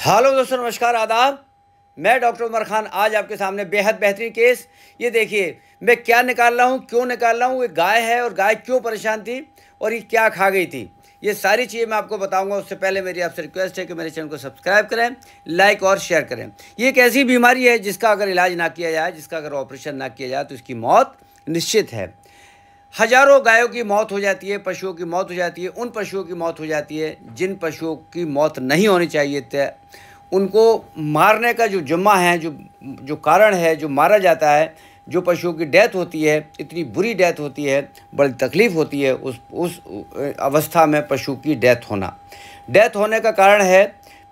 Hello दोस्तों, नमस्कार, आदाब। मैं डॉक्टर उमर खान आज आपके सामने बेहद बेहतरीन केस। ये देखिए, मैं क्या निकाल रहा हूँ, क्यों निकाल रहा हूँ, ये गाय है और गाय क्यों परेशान थी और ये क्या खा गई थी। ये सारी चीज़ें मैं आपको बताऊँगा। उससे पहले मेरी आपसे रिक्वेस्ट है कि मेरे चैनल को सब्सक्राइब करें, लाइक और शेयर करें। ये एक ऐसी बीमारी है जिसका अगर इलाज ना किया जाए, जिसका अगर ऑपरेशन ना किया जाए तो इसकी मौत निश्चित है। हज़ारों गायों की मौत हो जाती है, पशुओं की मौत हो जाती है, उन पशुओं की मौत हो जाती है, जिन पशुओं की मौत नहीं होनी चाहिए थे, उनको मारने का जो जुम्मा है, जो जो कारण है, जो मारा जाता है, जो पशुओं की डेथ होती है, इतनी बुरी डेथ होती है, बड़ी तकलीफ़ होती है उस उस अवस्था में पशु की डेथ होना। डेथ होने का कारण है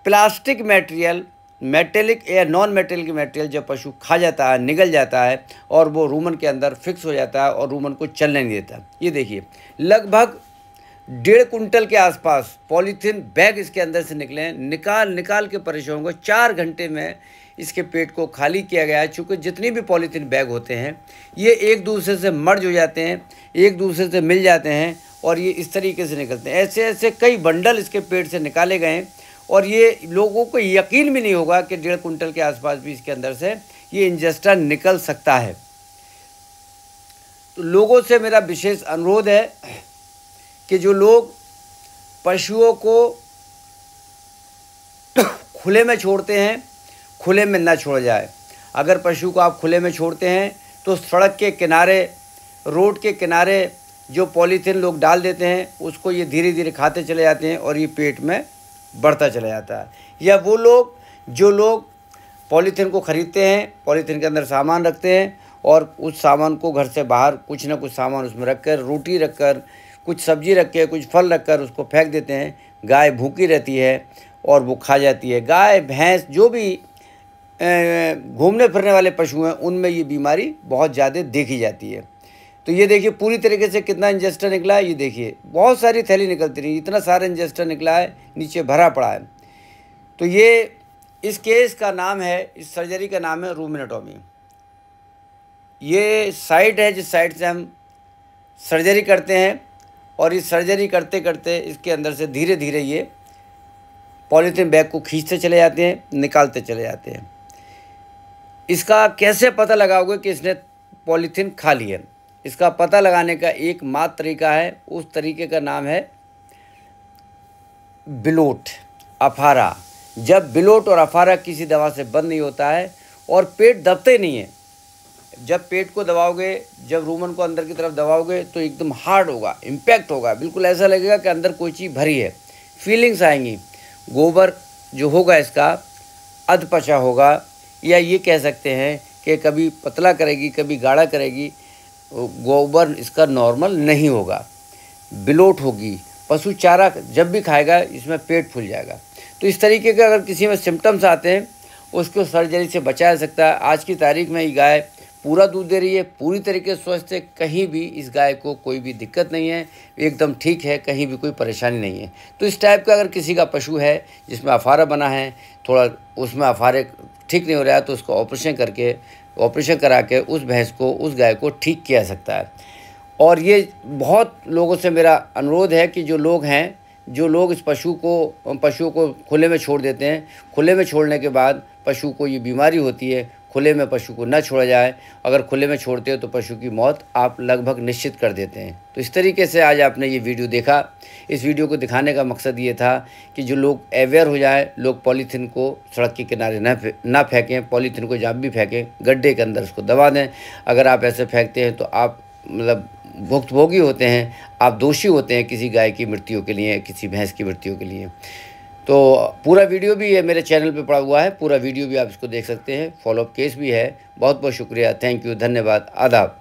प्लास्टिक मटेरियल मेटेलिक या नॉन मेटेलिक मटेरियल जब पशु खा जाता है, निगल जाता है और वो रूमन के अंदर फिक्स हो जाता है और रूमन को चलने नहीं देता। ये देखिए, लगभग डेढ़ कुंटल के आसपास पॉलीथीन बैग इसके अंदर से निकले हैं। निकाल निकाल के परेशान होंगे। चार घंटे में इसके पेट को खाली किया गया है। चूँकि जितनी भी पॉलीथीन बैग होते हैं, ये एक दूसरे से मर्ज हो जाते हैं, एक दूसरे से मिल जाते हैं और ये इस तरीके से निकलते हैं। ऐसे ऐसे कई बंडल इसके पेट से निकाले गए हैं और ये लोगों को यकीन भी नहीं होगा कि डेढ़ कुंटल के आसपास भी इसके अंदर से ये इंजेस्टर निकल सकता है। तो लोगों से मेरा विशेष अनुरोध है कि जो लोग पशुओं को खुले में छोड़ते हैं, खुले में ना छोड़ जाए। अगर पशु को आप खुले में छोड़ते हैं तो सड़क के किनारे, रोड के किनारे जो पॉलीथीन लोग डाल देते हैं, उसको ये धीरे धीरे खाते चले जाते हैं और ये पेट में बढ़ता चला जाता है। या वो लोग, जो लोग पॉलीथीन को ख़रीदते हैं, पॉलीथीन के अंदर सामान रखते हैं और उस सामान को घर से बाहर कुछ ना कुछ सामान उसमें रख कर रोटी रख कर कुछ सब्ज़ी रख के, कुछ फल रख कर उसको फेंक देते हैं। गाय भूखी रहती है और वो खा जाती है। गाय, भैंस, जो भी घूमने फिरने वाले पशु हैं, उनमें ये बीमारी बहुत ज़्यादा देखी जाती है। तो ये देखिए, पूरी तरीके से कितना इंजेस्टर निकला है, ये देखिए। बहुत सारी थैली निकलती रही, इतना सारा इंजेस्टर निकला है, नीचे भरा पड़ा है। तो ये इस केस का नाम है, इस सर्जरी का नाम है रूमिनोटॉमी। ये साइट है, जिस साइड से हम सर्जरी करते हैं, और इस सर्जरी करते करते इसके अंदर से धीरे धीरे ये पॉलीथीन बैग को खींचते चले जाते हैं, निकालते चले जाते हैं। इसका कैसे पता लगाओगे कि इसने पॉलीथीन खा लिया इसका पता लगाने का एक मात्र तरीका है, उस तरीके का नाम है बिलोट, अफारा। जब बिलोट और अफारा किसी दवा से बंद नहीं होता है और पेट दबते नहीं है, जब पेट को दबाओगे, जब रूमन को अंदर की तरफ़ दबाओगे तो एकदम हार्ड होगा, इम्पैक्ट होगा। बिल्कुल ऐसा लगेगा कि अंदर कोई चीज़ भरी है। फीलिंग्स आएँगी। गोबर जो होगा इसका, अधपचा होगा, या ये कह सकते हैं कि कभी पतला करेगी, कभी गाढ़ा करेगी गोबर इसका नॉर्मल नहीं होगा। बिलोट होगी। पशु चारा जब भी खाएगा, इसमें पेट फूल जाएगा। तो इस तरीके के अगर किसी में सिम्टम्स आते हैं, उसको सर्जरी से बचाया जा सकता है। आज की तारीख में ये गाय पूरा दूध दे रही है, पूरी तरीके से स्वस्थ है, कहीं भी इस गाय को कोई भी दिक्कत नहीं है, एकदम ठीक है, कहीं भी कोई परेशानी नहीं है। तो इस टाइप का अगर किसी का पशु है, जिसमें अफारा बना है, थोड़ा उसमें अफारे ठीक नहीं हो रहा है तो उसको ऑपरेशन करके ऑपरेशन करा के उस भैंस को, उस गाय को ठीक किया सकता है। और ये बहुत लोगों से मेरा अनुरोध है कि जो लोग हैं, जो लोग इस पशु को, पशुओं को खुले में छोड़ देते हैं, खुले में छोड़ने के बाद पशु को ये बीमारी होती है खुले में पशु को न छोड़ा जाए। अगर खुले में छोड़ते हो तो पशु की मौत आप लगभग निश्चित कर देते हैं। तो इस तरीके से आज आपने ये वीडियो देखा। इस वीडियो को दिखाने का मकसद ये था कि जो लोग अवेयर हो जाए, लोग पॉलीथीन को सड़क के किनारे न फेंकें, पॉलीथीन को जहाँ भी फेंकें, गड्ढे के अंदर उसको दबा दें। अगर आप ऐसे फेंकते हैं तो आप मतलब भुक्तभोगी होते हैं, आप दोषी होते हैं किसी गाय की मृत्यु के लिए, किसी भैंस की मृत्यु के लिए। तो पूरा वीडियो भी है मेरे चैनल पे पड़ा हुआ है, पूरा वीडियो भी आप इसको देख सकते हैं फॉलोअप केस भी है। बहुत बहुत शुक्रिया थैंक यू धन्यवाद, आदाब।